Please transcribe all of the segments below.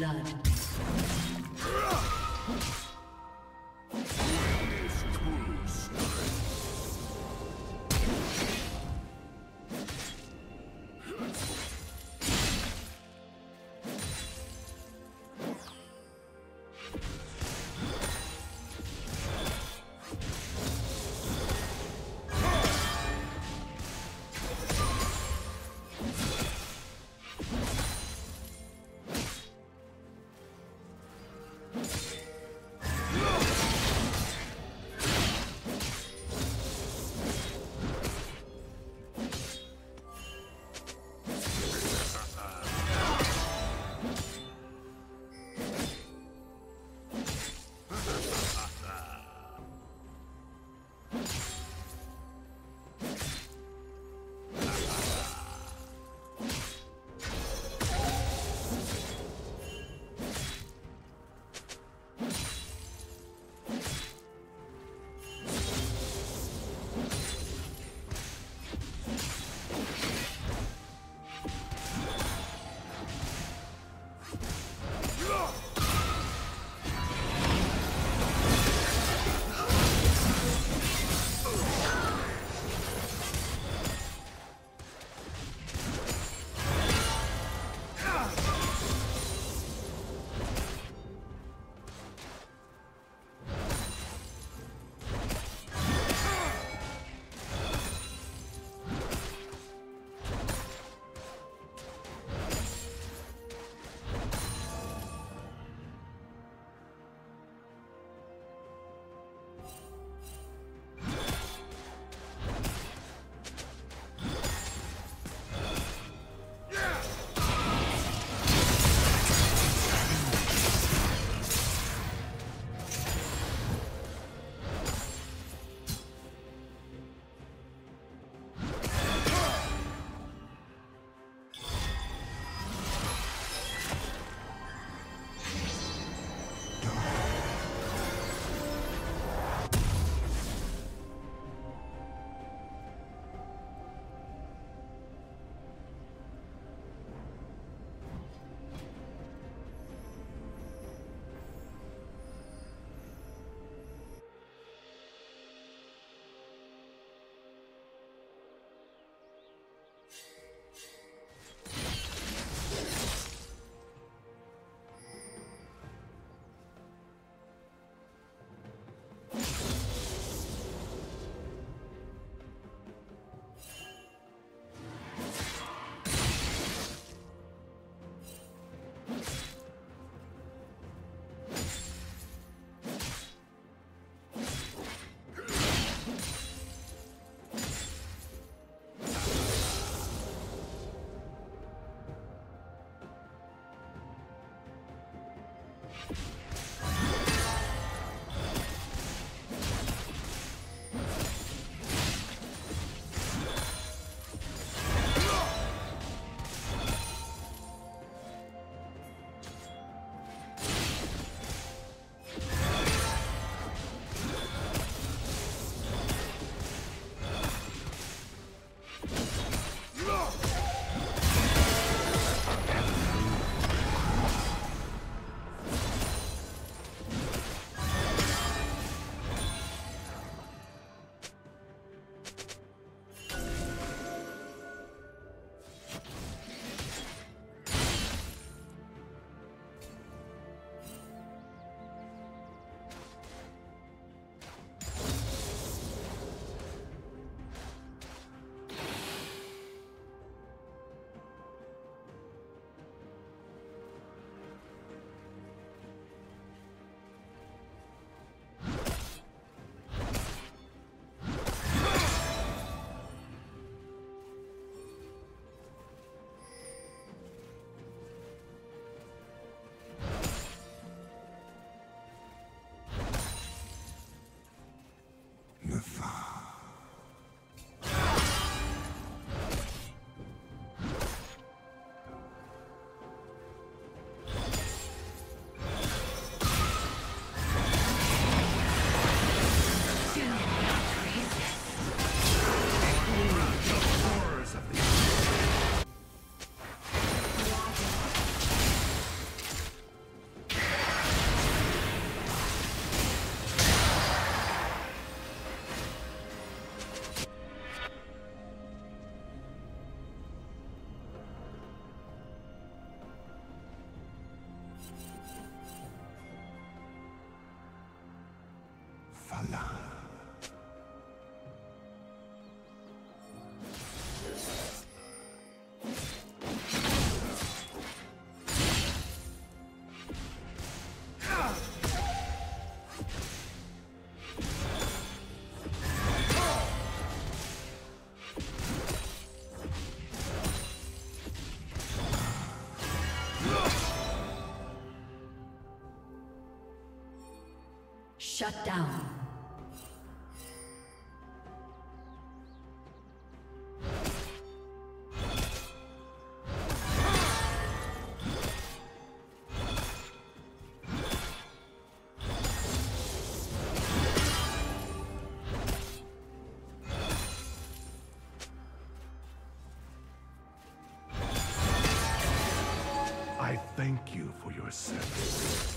blood. Shut down. I thank you for your service.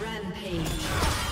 Rampage.